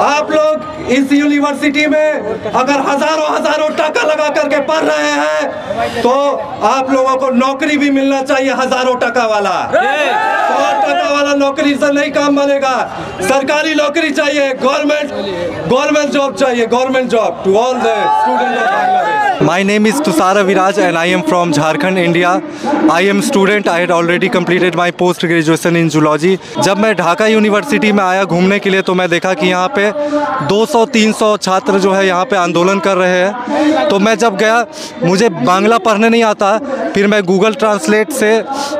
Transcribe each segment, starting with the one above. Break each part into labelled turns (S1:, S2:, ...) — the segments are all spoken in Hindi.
S1: आप लोग इस यूनिवर्सिटी में अगर हज़ारों हज़ारों टका लगा करके पढ़ रहे हैं तो आप लोगों को नौकरी भी मिलना चाहिए हज़ारों टका वाला। सौ टका वाला नौकरी से नहीं काम बनेगा सरकारी नौकरी चाहिए गवर्नमेंट गवर्नमेंट जॉब चाहिए government job to all the student
S2: My name is Tusara Viraj and I am from Jharkhand, India. I am student. I had already completed my post graduation in zoology. जब मैं ढाका यूनिवर्सिटी में आया घूमने के लिए तो मैं देखा कि यहाँ पे 200-300 छात्र जो है यहाँ पे आंदोलन कर रहे हैं तो मैं जब गया मुझे बांग्ला पढ़ने नहीं आता फिर मैं गूगल ट्रांसलेट से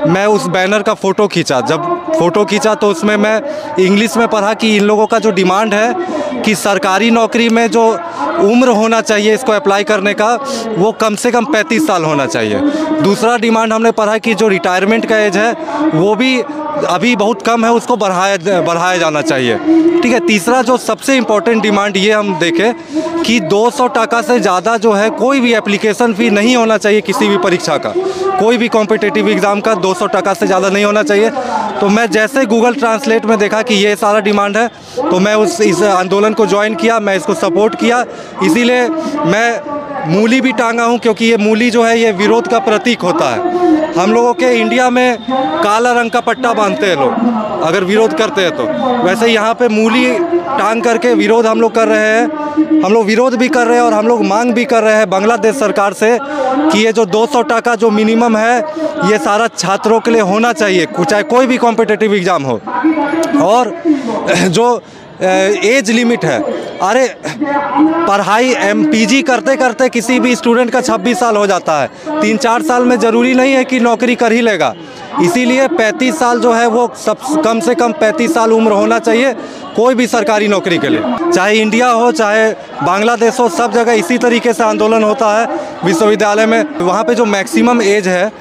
S2: मैं उस बैनर का फ़ोटो खींचा जब फ़ोटो खींचा तो उसमें मैं इंग्लिश में पढ़ा कि इन लोगों का जो डिमांड है कि सरकारी नौकरी में जो उम्र होना चाहिए इसको अप्लाई करने का, वो कम से कम 35 साल होना चाहिए। दूसरा डिमांड हमने पढ़ा कि जो रिटायरमेंट का एज है, वो भी अभी बहुत कम है, उसको बढ़ाया बढ़ाया जाना चाहिए। ठीक है, तीसरा जो सबसे इम्पोर्टेंट डिमांड ये हम देखें कि 200 टका से ज़्यादा जो है, कोई भी एप्लीकेशन फ़ी नहीं होना चाहिए किसी भी परीक्षा का। कोई भी कॉम्पिटेटिव एग्ज़ाम का 200 टका से ज़्यादा नहीं होना चाहिए। तो मैं जैसे गूगल ट्रांसलेट में देखा कि ये सारा डिमांड है तो मैं उस इस आंदोलन को ज्वाइन किया, मैं इसको सपोर्ट किया। इसीलिए मैं मूली भी टांगा हूँ क्योंकि ये मूली जो है, ये विरोध का प्रतीक होता है। हम लोगों के इंडिया में काला रंग का पट्टा बांधते हैं लोग। अगर विरोध करते हैं तो। वैसे यहाँ पे मूली टांग करके विरोध हम लोग कर रहे हैं। हम लोग विरोध भी कर रहे हैं और हम लोग मांग भी कर रहे हैं बांग्लादेश सरकार से कि ये जो 200 टाका जो मिनिमम है, ये सारा छात्रों के लिए होना चाहिए चाहे कोई भी कॉम्पिटेटिव एग्ज़ाम हो। और जो एज लिमिट है अरे, पढ़ाई एम पी करते करते किसी भी स्टूडेंट का 26 साल हो जाता है। तीन चार साल में ज़रूरी नहीं है कि नौकरी कर ही लेगा। इसीलिए 35 साल जो है वो सब कम से कम 35 साल उम्र होना चाहिए कोई भी सरकारी नौकरी के लिए। चाहे इंडिया हो, चाहे बांग्लादेश हो, सब जगह इसी तरीके से आंदोलन होता है विश्वविद्यालय में। वहाँ पे जो मैक्सिमम एज है,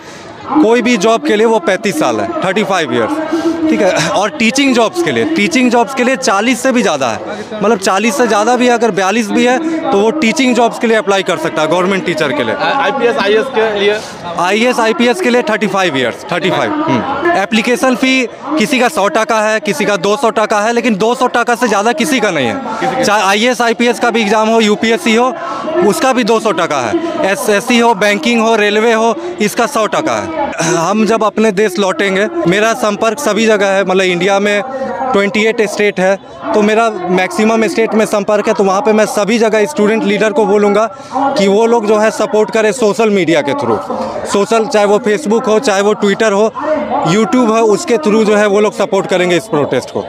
S2: कोई भी जॉब के लिए वो 35 साल है 35 फाइव ईयर्स ठीक है और टीचिंग जॉब्स के लिए टीचिंग जॉब्स के लिए 40 से भी ज़्यादा है। मतलब 40 से ज़्यादा भी है अगर 42 भी है तो वो टीचिंग जॉब्स के लिए अप्लाई कर सकता है गवर्नमेंट टीचर के लिए।
S3: आईपीएस आईएएस के लिए?
S2: I S I P S के लिए 35 five years thirty five application fee किसी का सौ टका है किसी का दो सौ टका है लेकिन दो सौ टका से ज़्यादा किसी का नहीं है। चाहे I S I P S का भी एग्ज़ाम हो यू पी एस सी हो उसका भी दो सौ टका है। एस एस हो, बैंकिंग हो, रेलवे हो, इसका सौ टका है। हम जब अपने देश लौटेंगे, मेरा संपर्क सभी जगह है मतलब इंडिया में 28 स्टेट है तो मेरा मैक्सिमम स्टेट में संपर्क है तो वहाँ पे मैं सभी जगह स्टूडेंट लीडर को बोलूँगा कि वो लोग जो है सपोर्ट करें सोशल मीडिया के थ्रू। सोशल, चाहे वो फेसबुक हो, चाहे वो ट्विटर हो, यूट्यूब हो, उसके थ्रू जो है वो लोग सपोर्ट करेंगे इस प्रोटेस्ट को।